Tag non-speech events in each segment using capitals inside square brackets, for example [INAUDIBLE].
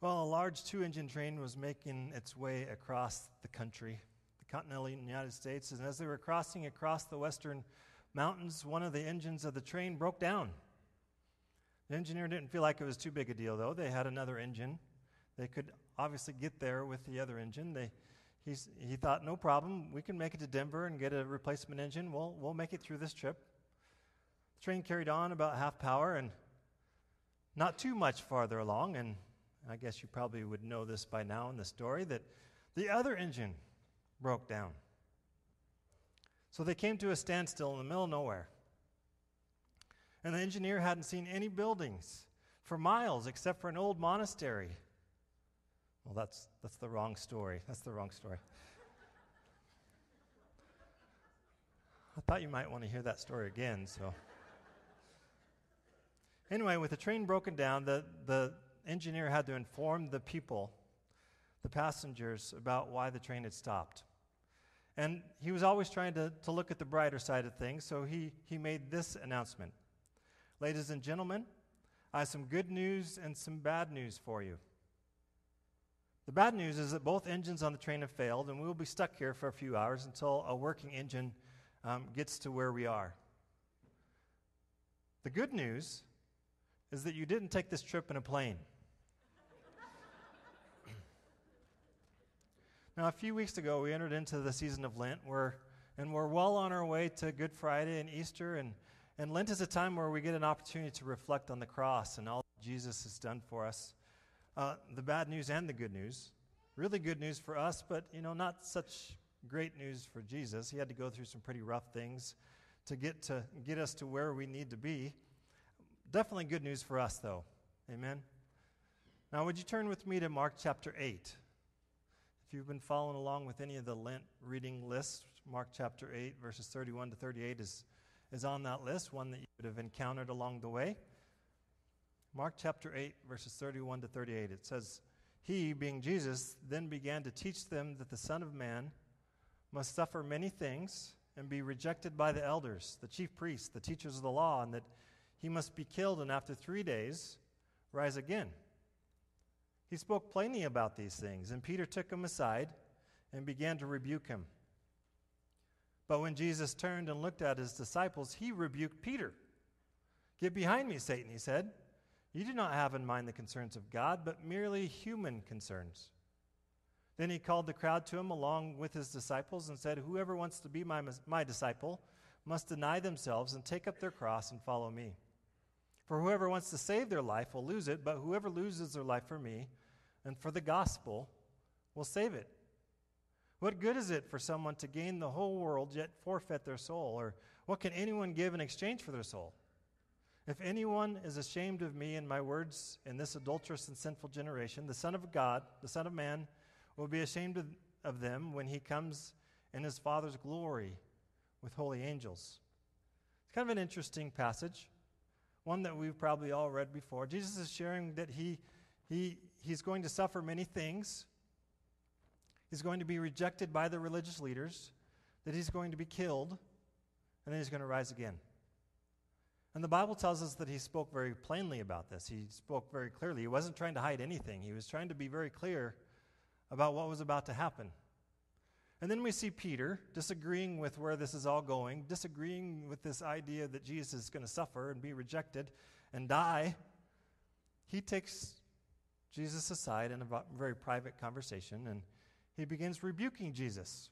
Well, a large two engine train was making its way across the country, the continental United States, and as they were crossing across the western mountains, one of the engines of the train broke down. The engineer didn't feel like it was too big a deal, though. They had another engine. They could obviously get there with the other engine. They, he thought, no problem. We can make it to Denver and get a replacement engine. We'll, we'll make it through this trip. The train carried on about half power and not too much farther along, and I guess you probably would know this by now in the story, that the other engine broke down. So they came to a standstill in the middle of nowhere. And the engineer hadn't seen any buildings for miles except for an old monastery. Well, that's, that's the wrong story. That's the wrong story. I thought you might want to hear that story again, so. Anyway, with the train broken down, the, the engineer had to inform the people, the passengers, about why the train had stopped. And he was always trying to, to look at the brighter side of things, so he, he made this announcement Ladies and gentlemen, I have some good news and some bad news for you. The bad news is that both engines on the train have failed, and we will be stuck here for a few hours until a working engine um, gets to where we are. The good news is that you didn't take this trip in a plane. Now, a few weeks ago, we entered into the season of Lent, where, and we're well on our way to Good Friday and Easter. And, and Lent is a time where we get an opportunity to reflect on the cross and all Jesus has done for us. Uh, the bad news and the good news. Really good news for us, but you know, not such great news for Jesus. He had to go through some pretty rough things to get to get us to where we need to be. Definitely good news for us, though. Amen. Now, would you turn with me to Mark chapter 8? If you've been following along with any of the Lent reading lists, Mark chapter 8, verses 31 to 38 is, is on that list, one that you would have encountered along the way. Mark chapter 8, verses 31 to 38, it says, He, being Jesus, then began to teach them that the Son of Man must suffer many things and be rejected by the elders, the chief priests, the teachers of the law, and that he must be killed and after three days rise again. He spoke plainly about these things, and Peter took him aside and began to rebuke him. But when Jesus turned and looked at his disciples, he rebuked Peter. Get behind me, Satan, he said. You do not have in mind the concerns of God, but merely human concerns. Then he called the crowd to him along with his disciples and said, Whoever wants to be my, my disciple must deny themselves and take up their cross and follow me. For whoever wants to save their life will lose it, but whoever loses their life for me and for the gospel will save it. What good is it for someone to gain the whole world yet forfeit their soul? Or what can anyone give in exchange for their soul? If anyone is ashamed of me and my words in this adulterous and sinful generation, the Son of God, the Son of Man, will be ashamed of, of them when he comes in his Father's glory with holy angels. It's kind of an interesting passage one that we've probably all read before. Jesus is sharing that he, he, he's going to suffer many things. He's going to be rejected by the religious leaders, that he's going to be killed, and then he's going to rise again. And the Bible tells us that he spoke very plainly about this. He spoke very clearly. He wasn't trying to hide anything, he was trying to be very clear about what was about to happen. And then we see Peter disagreeing with where this is all going, disagreeing with this idea that Jesus is going to suffer and be rejected and die. He takes Jesus aside in a very private conversation and he begins rebuking Jesus.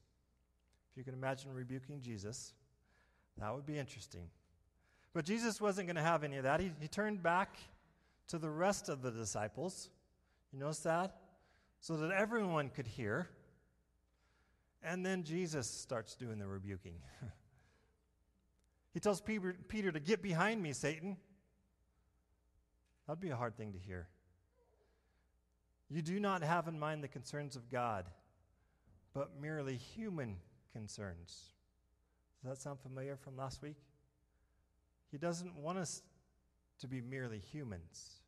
If you can imagine rebuking Jesus, that would be interesting. But Jesus wasn't going to have any of that. He, he turned back to the rest of the disciples. You notice that? So that everyone could hear. And then Jesus starts doing the rebuking. [LAUGHS] he tells Peter, Peter to get behind me, Satan. That'd be a hard thing to hear. You do not have in mind the concerns of God, but merely human concerns. Does that sound familiar from last week? He doesn't want us to be merely humans.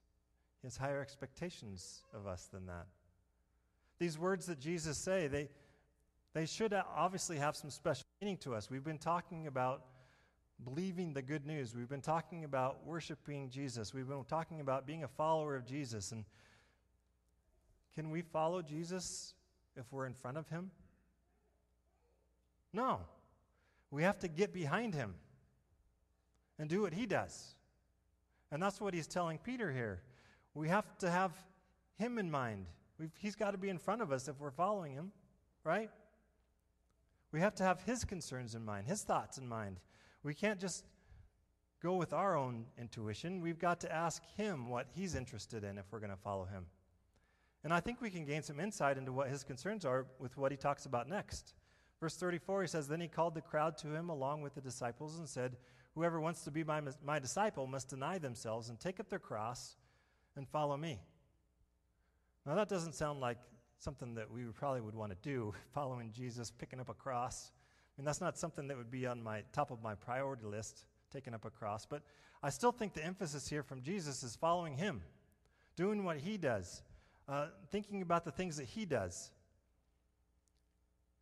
He has higher expectations of us than that. These words that Jesus say, they, they should obviously have some special meaning to us. We've been talking about believing the good news. We've been talking about worshiping Jesus. We've been talking about being a follower of Jesus. And Can we follow Jesus if we're in front of him? No. We have to get behind him and do what he does. And that's what he's telling Peter here. We have to have him in mind. We've, he's got to be in front of us if we're following him, right? We have to have his concerns in mind, his thoughts in mind. We can't just go with our own intuition. We've got to ask him what he's interested in if we're going to follow him. And I think we can gain some insight into what his concerns are with what he talks about next. Verse 34, he says, Then he called the crowd to him along with the disciples and said, Whoever wants to be my, my disciple must deny themselves and take up their cross and follow me. Now, that doesn't sound like something that we probably would want to do, [LAUGHS] following Jesus, picking up a cross. I mean, that's not something that would be on my top of my priority list, taking up a cross. But I still think the emphasis here from Jesus is following him, doing what he does, uh, thinking about the things that he does.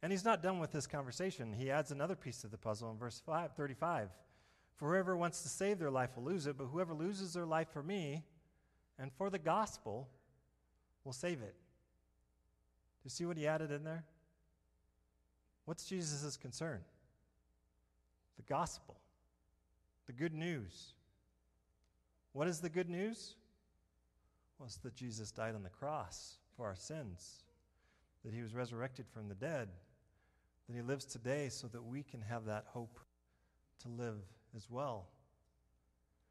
And he's not done with this conversation. He adds another piece to the puzzle in verse 5, 35. For whoever wants to save their life will lose it, but whoever loses their life for me and for the gospel will save it. Do you see what he added in there? What's Jesus' concern? The gospel, the good news. What is the good news? It's that Jesus died on the cross for our sins, that he was resurrected from the dead, that he lives today so that we can have that hope to live as well.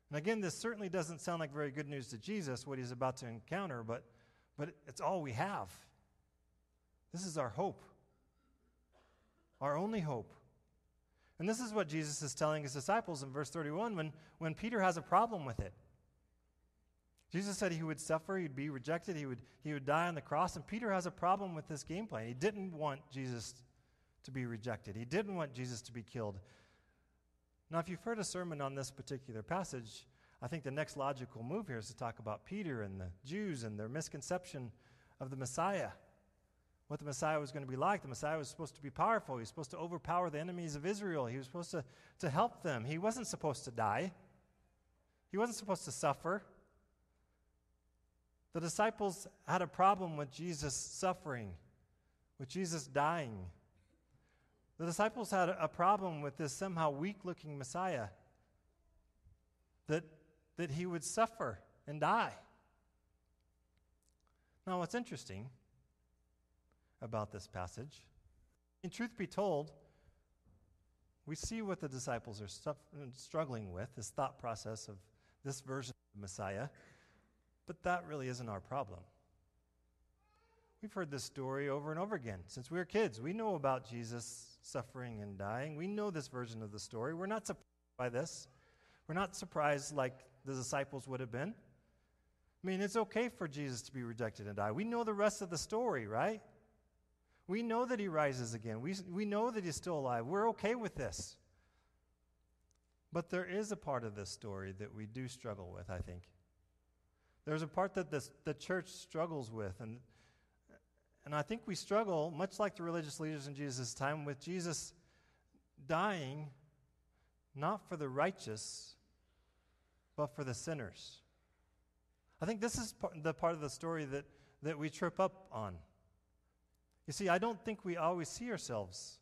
And again, this certainly doesn't sound like very good news to Jesus, what he's about to encounter, but, but it's all we have. This is our hope, our only hope. And this is what Jesus is telling his disciples in verse 31 when, when Peter has a problem with it. Jesus said he would suffer, he'd be rejected, he would, he would die on the cross, and Peter has a problem with this game plan. He didn't want Jesus to be rejected, he didn't want Jesus to be killed. Now, if you've heard a sermon on this particular passage, I think the next logical move here is to talk about Peter and the Jews and their misconception of the Messiah. What the Messiah was going to be like. The Messiah was supposed to be powerful. He was supposed to overpower the enemies of Israel. He was supposed to, to help them. He wasn't supposed to die, he wasn't supposed to suffer. The disciples had a problem with Jesus suffering, with Jesus dying. The disciples had a problem with this somehow weak looking Messiah, that, that he would suffer and die. Now, what's interesting about this passage, in truth be told, we see what the disciples are struggling with, this thought process of this version of the Messiah, but that really isn't our problem. We've heard this story over and over again since we were kids. We know about Jesus suffering and dying. We know this version of the story. We're not surprised by this. We're not surprised like the disciples would have been. I mean, it's okay for Jesus to be rejected and die. We know the rest of the story, right? We know that he rises again. We, we know that he's still alive. We're okay with this. But there is a part of this story that we do struggle with, I think. There's a part that this, the church struggles with, and and I think we struggle, much like the religious leaders in Jesus' time, with Jesus dying not for the righteous, but for the sinners. I think this is the part of the story that, that we trip up on. You see, I don't think we always see ourselves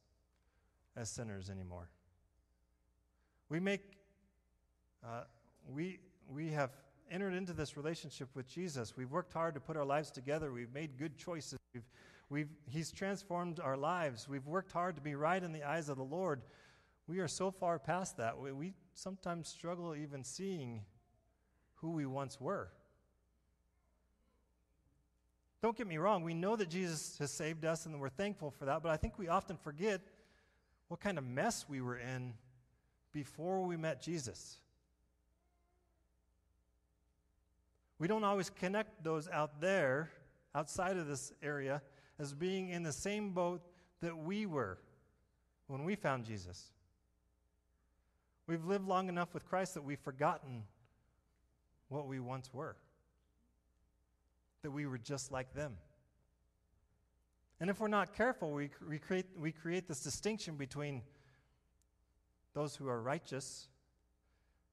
as sinners anymore. We make, uh, we, we have entered into this relationship with Jesus. We've worked hard to put our lives together. We've made good choices. We've, we've, he's transformed our lives. We've worked hard to be right in the eyes of the Lord. We are so far past that. We, we sometimes struggle even seeing who we once were. Don't get me wrong, we know that Jesus has saved us and we're thankful for that, but I think we often forget what kind of mess we were in before we met Jesus. We don't always connect those out there, outside of this area, as being in the same boat that we were when we found Jesus. We've lived long enough with Christ that we've forgotten what we once were, that we were just like them. And if we're not careful, we, we, create, we create this distinction between those who are righteous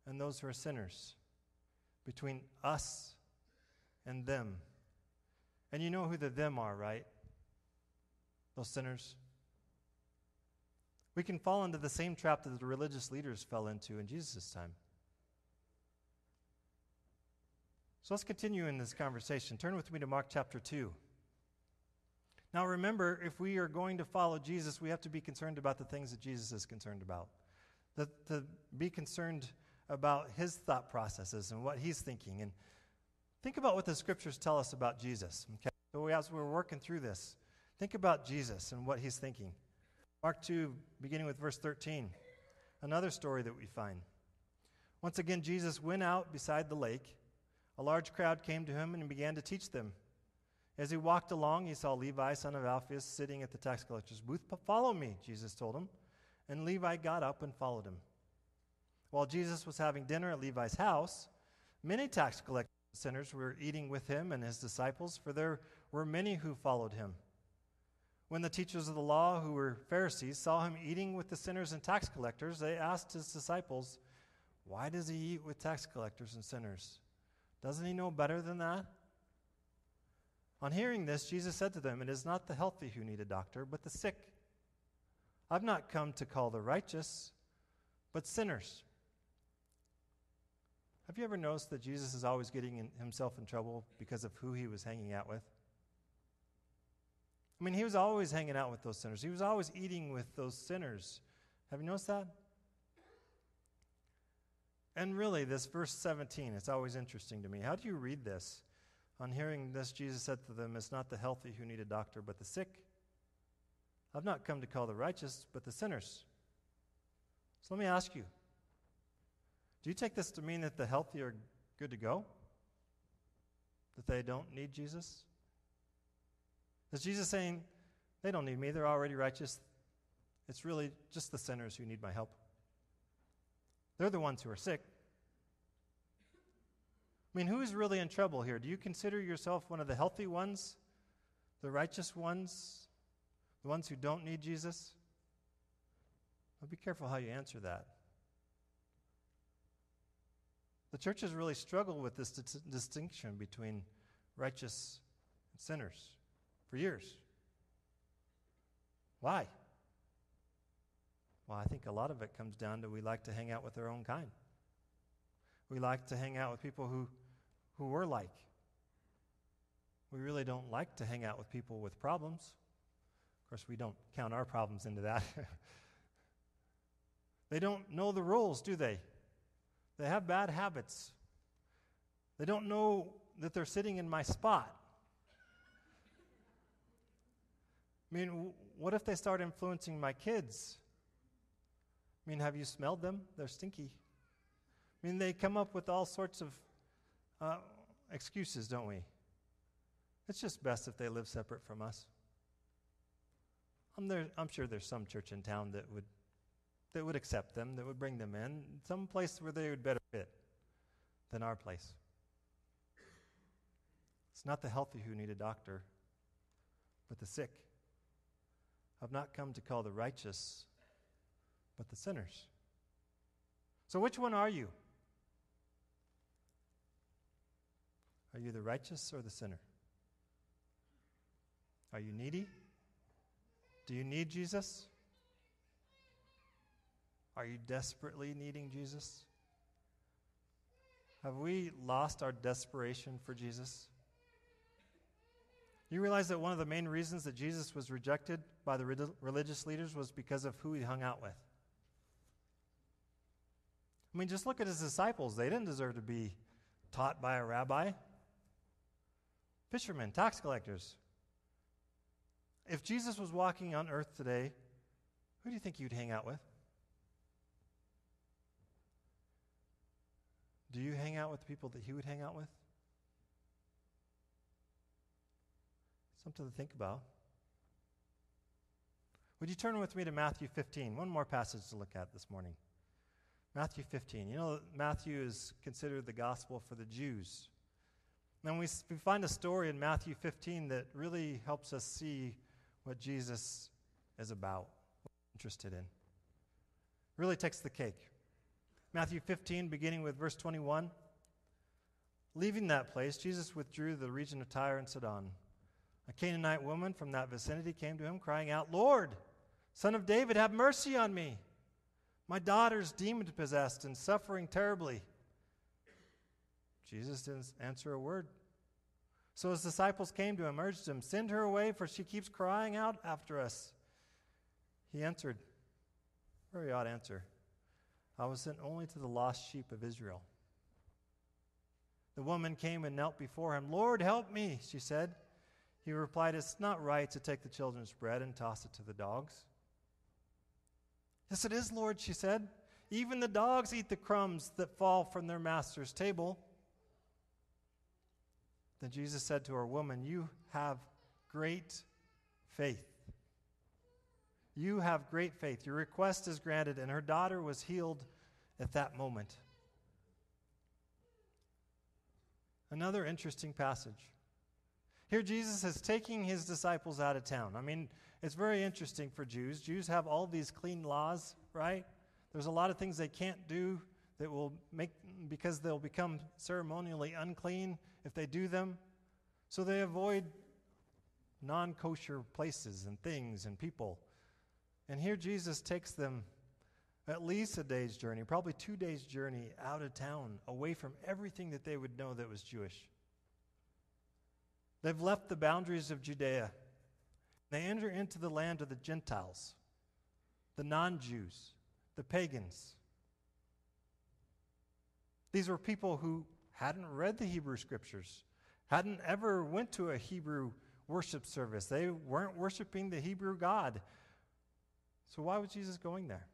and those who are sinners, between us and them. And you know who the them are, right? Those sinners. We can fall into the same trap that the religious leaders fell into in Jesus' time. So let's continue in this conversation. Turn with me to Mark chapter 2. Now remember, if we are going to follow Jesus, we have to be concerned about the things that Jesus is concerned about. That, to be concerned about his thought processes and what he's thinking. And think about what the scriptures tell us about Jesus. Okay? So as we're working through this, think about Jesus and what he's thinking. Mark 2, beginning with verse 13, another story that we find. Once again, Jesus went out beside the lake. A large crowd came to him and began to teach them. As he walked along, he saw Levi, son of Alphaeus, sitting at the tax collector's booth. Follow me, Jesus told him. And Levi got up and followed him. While Jesus was having dinner at Levi's house, many tax collectors and sinners were eating with him and his disciples, for there were many who followed him. When the teachers of the law, who were Pharisees, saw him eating with the sinners and tax collectors, they asked his disciples, Why does he eat with tax collectors and sinners? Doesn't he know better than that? On hearing this, Jesus said to them, It is not the healthy who need a doctor, but the sick. I've not come to call the righteous, but sinners. Have you ever noticed that Jesus is always getting in himself in trouble because of who he was hanging out with? I mean, he was always hanging out with those sinners. He was always eating with those sinners. Have you noticed that? And really, this verse 17, it's always interesting to me. How do you read this? On hearing this, Jesus said to them, It's not the healthy who need a doctor, but the sick. I've not come to call the righteous, but the sinners. So let me ask you do you take this to mean that the healthy are good to go? That they don't need Jesus? Is Jesus saying, they don't need me, they're already righteous? It's really just the sinners who need my help. They're the ones who are sick. I mean, who is really in trouble here? Do you consider yourself one of the healthy ones, the righteous ones, the ones who don't need Jesus? Well, be careful how you answer that. The church has really struggled with this distinction between righteous and sinners for years. Why? Well, I think a lot of it comes down to we like to hang out with our own kind. We like to hang out with people who, who we're like. We really don't like to hang out with people with problems. Of course, we don't count our problems into that. [LAUGHS] they don't know the rules, do they? They have bad habits. They don't know that they're sitting in my spot. I mean, what if they start influencing my kids? I mean, have you smelled them? They're stinky. I mean, they come up with all sorts of uh, excuses, don't we? It's just best if they live separate from us. I'm, there, I'm sure there's some church in town that would, that would accept them, that would bring them in, some place where they would better fit than our place. It's not the healthy who need a doctor, but the sick. I've not come to call the righteous, but the sinners. So, which one are you? Are you the righteous or the sinner? Are you needy? Do you need Jesus? Are you desperately needing Jesus? Have we lost our desperation for Jesus? You realize that one of the main reasons that Jesus was rejected by the religious leaders was because of who he hung out with. I mean, just look at his disciples. They didn't deserve to be taught by a rabbi. Fishermen, tax collectors. If Jesus was walking on earth today, who do you think you'd hang out with? Do you hang out with the people that he would hang out with? Something to think about. Would you turn with me to Matthew 15? One more passage to look at this morning. Matthew 15. You know, Matthew is considered the gospel for the Jews. And we, we find a story in Matthew 15 that really helps us see what Jesus is about, what he's interested in. Really takes the cake. Matthew 15, beginning with verse 21. Leaving that place, Jesus withdrew to the region of Tyre and Sidon. A Canaanite woman from that vicinity came to him, crying out, Lord, son of David, have mercy on me. My daughter's demon possessed and suffering terribly. Jesus didn't answer a word. So his disciples came to him, urged him, Send her away, for she keeps crying out after us. He answered, Very odd answer. I was sent only to the lost sheep of Israel. The woman came and knelt before him. Lord, help me, she said. He replied, It's not right to take the children's bread and toss it to the dogs. Yes, it is, Lord, she said. Even the dogs eat the crumbs that fall from their master's table. Then Jesus said to her, Woman, you have great faith. You have great faith. Your request is granted. And her daughter was healed at that moment. Another interesting passage. Here, Jesus is taking his disciples out of town. I mean, it's very interesting for Jews. Jews have all these clean laws, right? There's a lot of things they can't do that will make, because they'll become ceremonially unclean if they do them. So they avoid non kosher places and things and people. And here Jesus takes them at least a day's journey, probably two days' journey out of town, away from everything that they would know that was Jewish. They've left the boundaries of Judea. They enter into the land of the Gentiles, the non Jews, the pagans. These were people who hadn't read the Hebrew scriptures, hadn't ever went to a Hebrew worship service. They weren't worshiping the Hebrew God. So why was Jesus going there?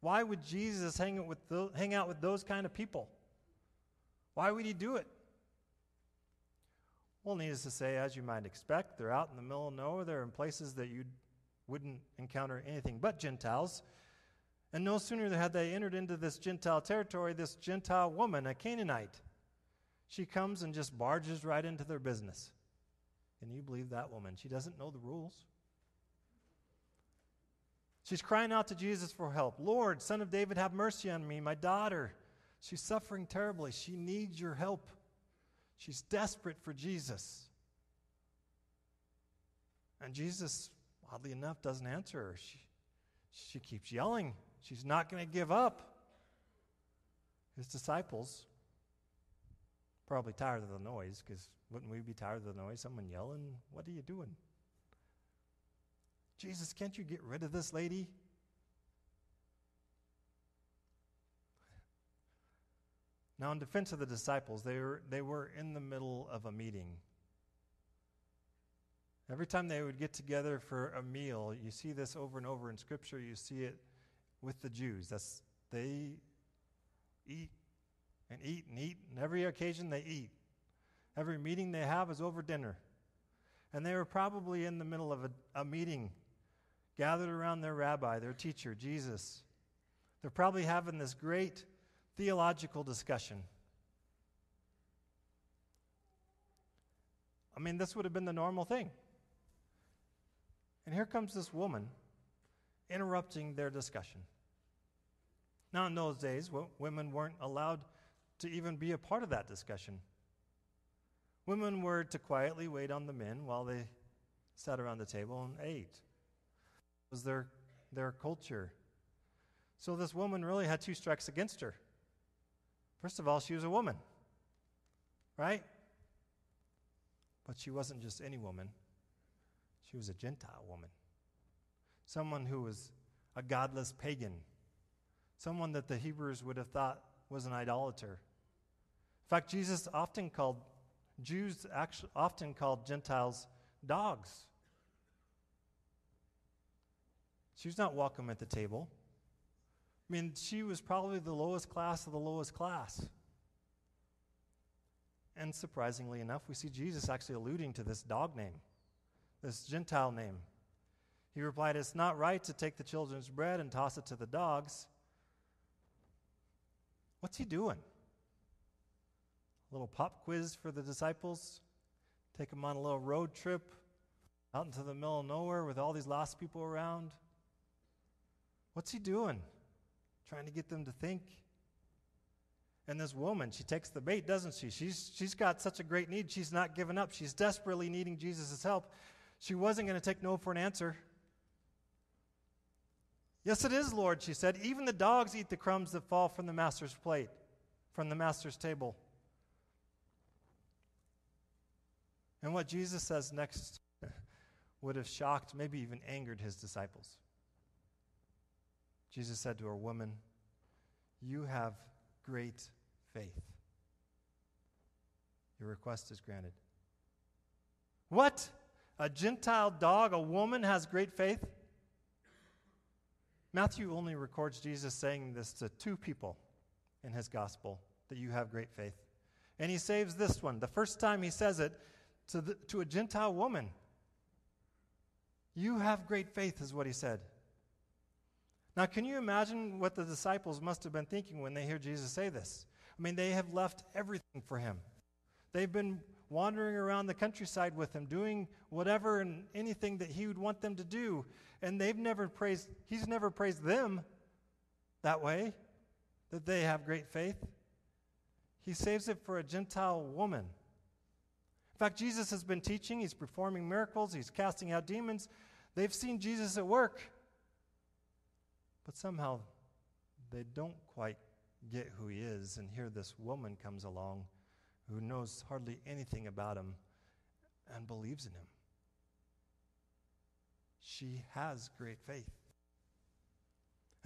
Why would Jesus hang out with, the, hang out with those kind of people? Why would he do it? Well, needless to say, as you might expect, they're out in the middle of nowhere. They're in places that you wouldn't encounter anything but Gentiles. And no sooner had they entered into this Gentile territory, this Gentile woman, a Canaanite, she comes and just barges right into their business. Can you believe that woman? She doesn't know the rules. She's crying out to Jesus for help. Lord, son of David, have mercy on me, my daughter. She's suffering terribly. She needs your help. She's desperate for Jesus. And Jesus, oddly enough, doesn't answer her. She, she keeps yelling. She's not going to give up. His disciples, probably tired of the noise, because wouldn't we be tired of the noise? Someone yelling, What are you doing? Jesus, can't you get rid of this lady? Now, in defense of the disciples, they were, they were in the middle of a meeting. Every time they would get together for a meal, you see this over and over in Scripture. You see it with the Jews. That's, they eat and eat and eat, and every occasion they eat. Every meeting they have is over dinner. And they were probably in the middle of a, a meeting, gathered around their rabbi, their teacher, Jesus. They're probably having this great theological discussion. I mean, this would have been the normal thing. And here comes this woman interrupting their discussion. Now, in those days, women weren't allowed to even be a part of that discussion. Women were to quietly wait on the men while they sat around the table and ate. Was their, their culture. So this woman really had two strikes against her. First of all, she was a woman, right? But she wasn't just any woman, she was a Gentile woman. Someone who was a godless pagan, someone that the Hebrews would have thought was an idolater. In fact, Jesus often called Jews actually often called Gentiles dogs. She was not welcome at the table. I mean, she was probably the lowest class of the lowest class. And surprisingly enough, we see Jesus actually alluding to this dog name, this Gentile name. He replied, It's not right to take the children's bread and toss it to the dogs. What's he doing? A little pop quiz for the disciples? Take them on a little road trip out into the middle of nowhere with all these lost people around? What's he doing? trying to get them to think. And this woman, she takes the bait, doesn't she? She's, she's got such a great need. She's not given up. She's desperately needing Jesus' help. She wasn't going to take no for an answer. Yes, it is, Lord, she said. Even the dogs eat the crumbs that fall from the master's plate, from the master's table. And what Jesus says next would have shocked, maybe even angered his disciples. Jesus said to her, Woman, you have great faith. Your request is granted. What? A Gentile dog, a woman, has great faith? Matthew only records Jesus saying this to two people in his gospel that you have great faith. And he saves this one. The first time he says it to, the, to a Gentile woman. You have great faith, is what he said. Now, can you imagine what the disciples must have been thinking when they hear Jesus say this? I mean, they have left everything for him. They've been wandering around the countryside with him, doing whatever and anything that he would want them to do. And they've never praised, he's never praised them that way, that they have great faith. He saves it for a Gentile woman. In fact, Jesus has been teaching, he's performing miracles, he's casting out demons. They've seen Jesus at work. But somehow they don't quite get who he is. And here this woman comes along who knows hardly anything about him and believes in him. She has great faith.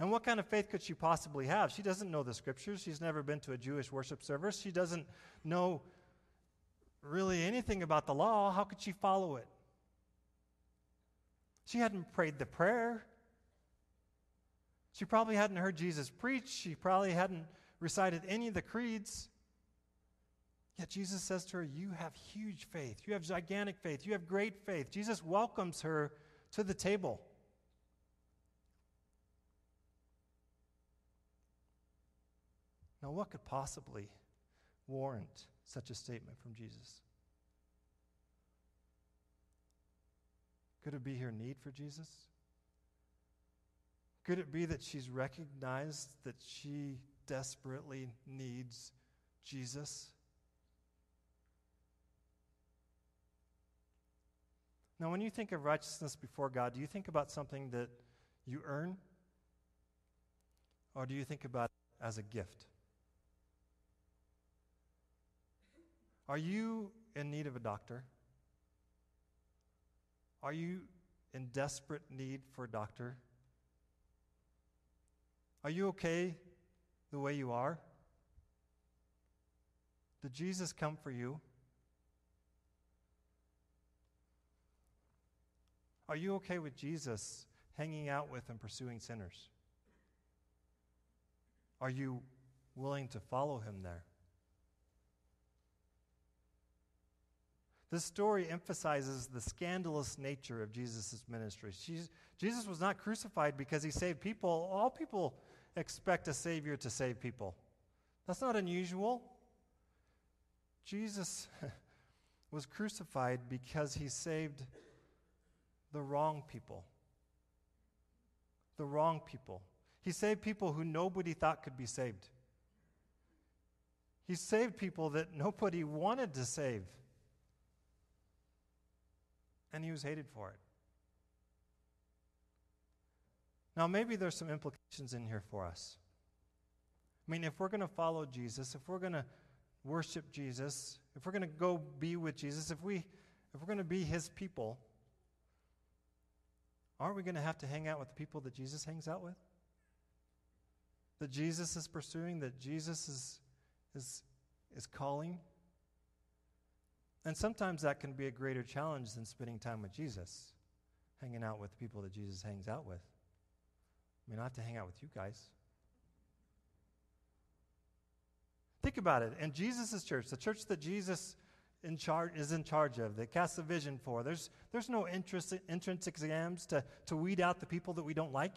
And what kind of faith could she possibly have? She doesn't know the scriptures. She's never been to a Jewish worship service. She doesn't know really anything about the law. How could she follow it? She hadn't prayed the prayer. She probably hadn't heard Jesus preach. She probably hadn't recited any of the creeds. Yet Jesus says to her, You have huge faith. You have gigantic faith. You have great faith. Jesus welcomes her to the table. Now, what could possibly warrant such a statement from Jesus? Could it be her need for Jesus? Could it be that she's recognized that she desperately needs Jesus? Now, when you think of righteousness before God, do you think about something that you earn? Or do you think about it as a gift? Are you in need of a doctor? Are you in desperate need for a doctor? Are you okay the way you are? Did Jesus come for you? Are you okay with Jesus hanging out with and pursuing sinners? Are you willing to follow him there? This story emphasizes the scandalous nature of Jesus' ministry. Jesus was not crucified because he saved people. All people expect a Savior to save people. That's not unusual. Jesus [LAUGHS] was crucified because he saved the wrong people. The wrong people. He saved people who nobody thought could be saved. He saved people that nobody wanted to save. And he was hated for it. Now, maybe there's some implications in here for us. I mean, if we're going to follow Jesus, if we're going to worship Jesus, if we're going to go be with Jesus, if, we, if we're going to be his people, aren't we going to have to hang out with the people that Jesus hangs out with? That Jesus is pursuing, that Jesus is, is, is calling? And sometimes that can be a greater challenge than spending time with Jesus, hanging out with the people that Jesus hangs out with. I mean, I have to hang out with you guys. Think about it. In Jesus' church, the church that Jesus in charge, is in charge of, that casts a vision for, there's, there's no interest, entrance exams to, to weed out the people that we don't like.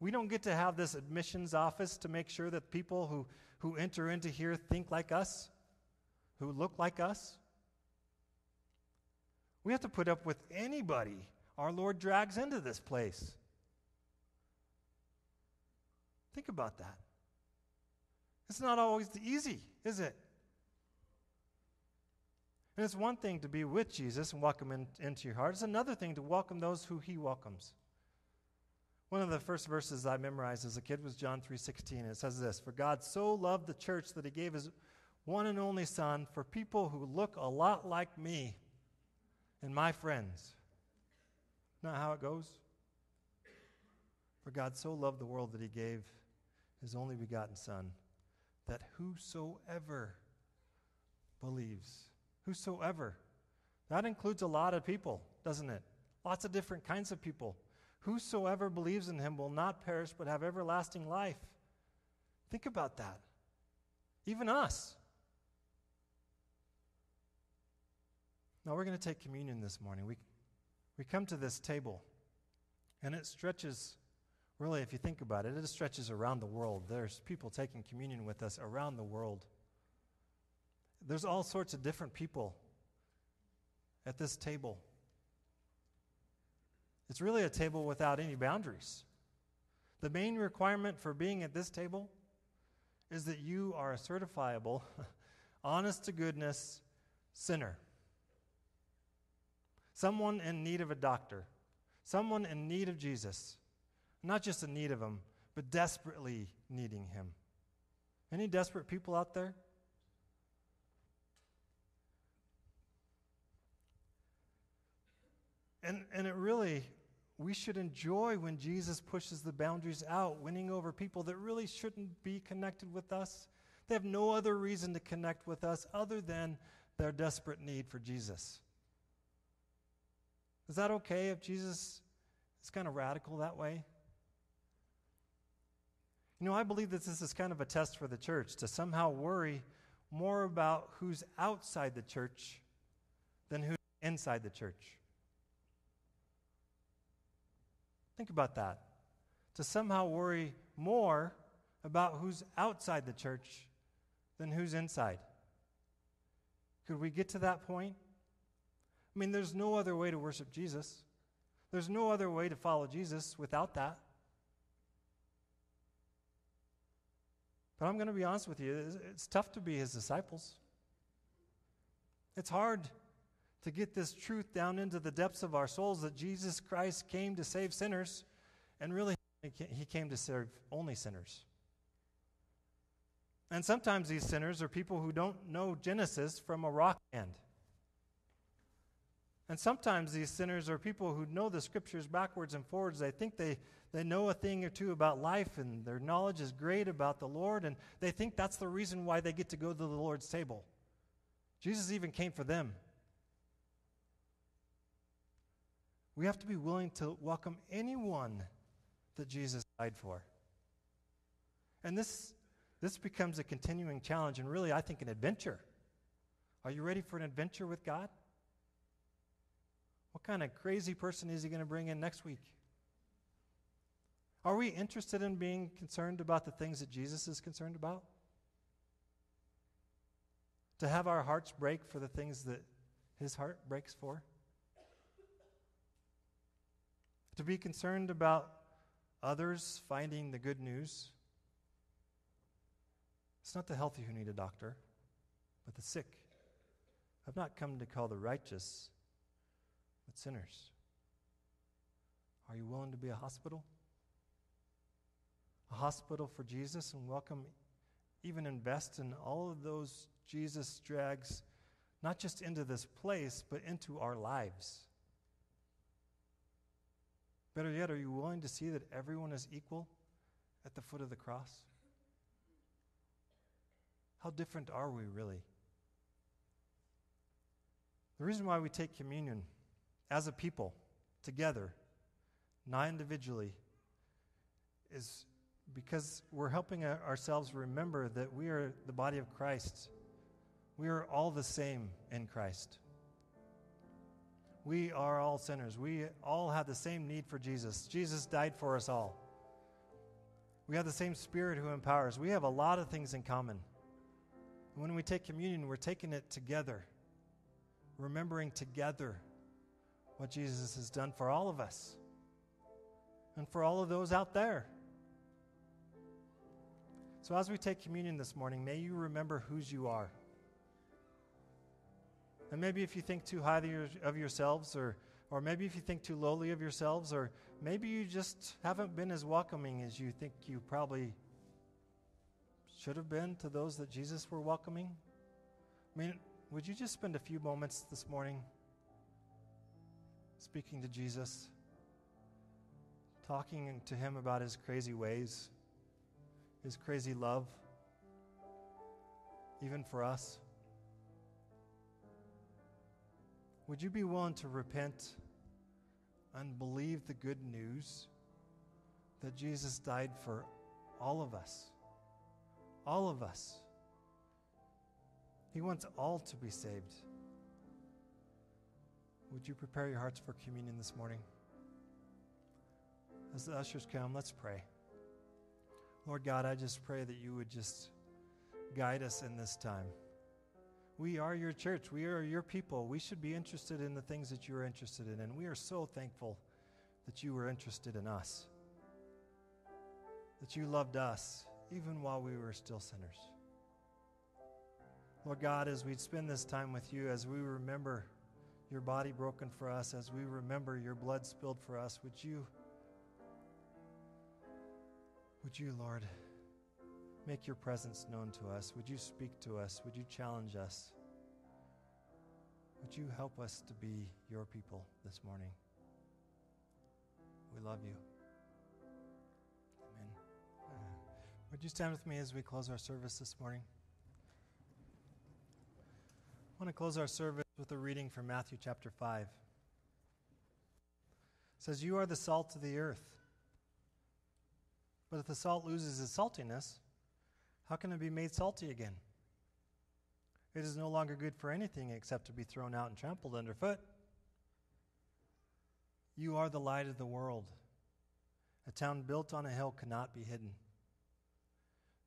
We don't get to have this admissions office to make sure that people who, who enter into here think like us, who look like us. We have to put up with anybody our Lord drags into this place. Think about that. It's not always easy, is it? And it's one thing to be with Jesus and welcome in, into your heart. It's another thing to welcome those who he welcomes. One of the first verses I memorized as a kid was John 3:16. It says this, "For God so loved the church that he gave his one and only son for people who look a lot like me and my friends." Not how it goes. For God so loved the world that he gave his only begotten son that whosoever believes Whosoever. That includes a lot of people, doesn't it? Lots of different kinds of people. Whosoever believes in him will not perish but have everlasting life. Think about that. Even us. Now we're going to take communion this morning. We, we come to this table, and it stretches, really, if you think about it, it stretches around the world. There's people taking communion with us around the world. There's all sorts of different people at this table. It's really a table without any boundaries. The main requirement for being at this table is that you are a certifiable, [LAUGHS] honest to goodness sinner. Someone in need of a doctor, someone in need of Jesus. Not just in need of him, but desperately needing him. Any desperate people out there? And, and it really, we should enjoy when Jesus pushes the boundaries out, winning over people that really shouldn't be connected with us. They have no other reason to connect with us other than their desperate need for Jesus. Is that okay if Jesus is kind of radical that way? You know, I believe that this is kind of a test for the church to somehow worry more about who's outside the church than who's inside the church. Think about that. To somehow worry more about who's outside the church than who's inside. Could we get to that point? I mean, there's no other way to worship Jesus. There's no other way to follow Jesus without that. But I'm going to be honest with you, it's tough to be his disciples. It's hard to get this truth down into the depths of our souls that Jesus Christ came to save sinners, and really, he came to serve only sinners. And sometimes these sinners are people who don't know Genesis from a rock band. And sometimes these sinners are people who know the scriptures backwards and forwards. They think they, they know a thing or two about life and their knowledge is great about the Lord, and they think that's the reason why they get to go to the Lord's table. Jesus even came for them. We have to be willing to welcome anyone that Jesus died for. And this, this becomes a continuing challenge and really, I think, an adventure. Are you ready for an adventure with God? What kind of crazy person is he going to bring in next week? Are we interested in being concerned about the things that Jesus is concerned about? To have our hearts break for the things that his heart breaks for? to be concerned about others finding the good news. It's not the healthy who need a doctor, but the sick. I've not come to call the righteous, but sinners. Are you willing to be a hospital? A hospital for Jesus and welcome, even invest in all of those Jesus drags, not just into this place, but into our lives. Better yet, are you willing to see that everyone is equal at the foot of the cross? How different are we really? The reason why we take communion as a people, together, not individually, is because we're helping ourselves remember that we are the body of Christ. We are all the same in Christ. We are all sinners. We all have the same need for Jesus. Jesus died for us all. We have the same Spirit who empowers. We have a lot of things in common. When we take communion, we're taking it together, remembering together what Jesus has done for all of us and for all of those out there. So as we take communion this morning, may you remember whose you are. And maybe if you think too highly of yourselves, or, or maybe if you think too lowly of yourselves, or maybe you just haven't been as welcoming as you think you probably should have been to those that Jesus were welcoming. I mean, would you just spend a few moments this morning speaking to Jesus, talking to him about his crazy ways, his crazy love, even for us? Would you be willing to repent and believe the good news that Jesus died for all of us? All of us. He wants all to be saved. Would you prepare your hearts for communion this morning? As the ushers come, let's pray. Lord God, I just pray that you would just guide us in this time. We are your church. We are your people. We should be interested in the things that you are interested in. And we are so thankful that you were interested in us, that you loved us even while we were still sinners. Lord God, as we spend this time with you, as we remember your body broken for us, as we remember your blood spilled for us, would you, would you, Lord, Make your presence known to us. Would you speak to us? Would you challenge us? Would you help us to be your people this morning? We love you. Amen. Uh, would you stand with me as we close our service this morning? I want to close our service with a reading from Matthew chapter 5. It says, You are the salt of the earth. But if the salt loses its saltiness, how can it be made salty again? It is no longer good for anything except to be thrown out and trampled underfoot. You are the light of the world. A town built on a hill cannot be hidden.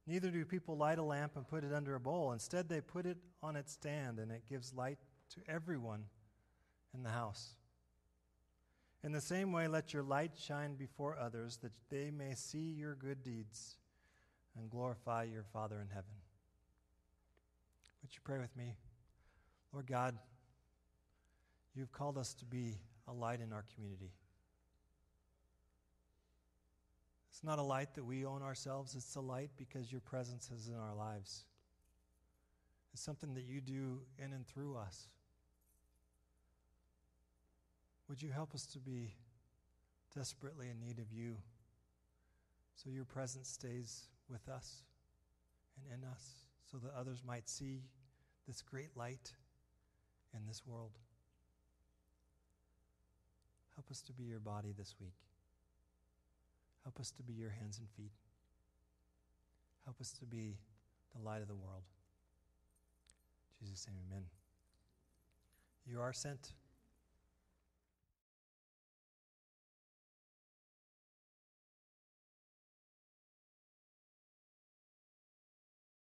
Neither do people light a lamp and put it under a bowl. Instead, they put it on its stand, and it gives light to everyone in the house. In the same way, let your light shine before others, that they may see your good deeds and glorify your Father in heaven. Would you pray with me? Lord God, you've called us to be a light in our community. It's not a light that we own ourselves, it's a light because your presence is in our lives. It's something that you do in and through us. Would you help us to be desperately in need of you so your presence stays with us and in us so that others might see this great light in this world. Help us to be your body this week. Help us to be your hands and feet. Help us to be the light of the world. Jesus' name, amen. You are sent.